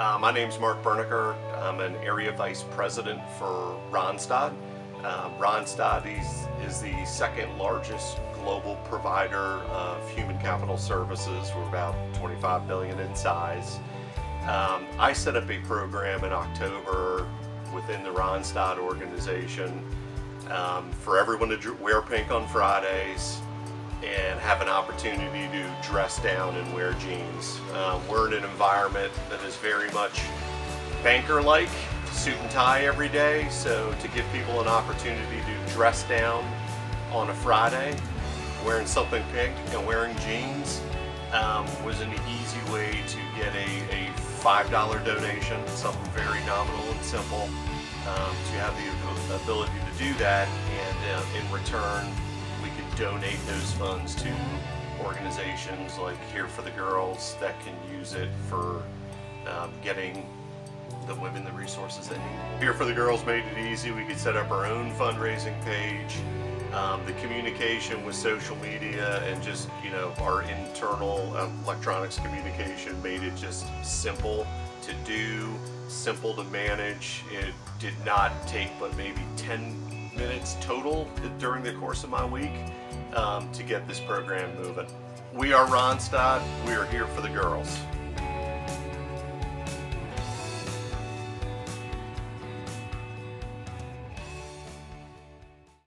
Uh, my name's Mark Berniker. I'm an area vice president for Randstad. Uh, Randstad is, is the second largest global provider of human capital services. We're about 25 billion in size. Um, I set up a program in October within the Randstad organization um, for everyone to wear pink on Fridays and have an opportunity to dress down and wear jeans. Um, we're in an environment that is very much banker-like, suit and tie every day, so to give people an opportunity to dress down on a Friday, wearing something pink and wearing jeans um, was an easy way to get a, a $5 donation, something very nominal and simple, um, to have the ability to do that, and uh, in return, donate those funds to organizations like Here for the Girls that can use it for um, getting the women the resources they need. Here for the Girls made it easy. We could set up our own fundraising page. Um, the communication with social media and just you know our internal um, electronics communication made it just simple to do, simple to manage. It did not take but maybe 10 minutes total during the course of my week um, to get this program moving. We are Randstad. We are here for the girls.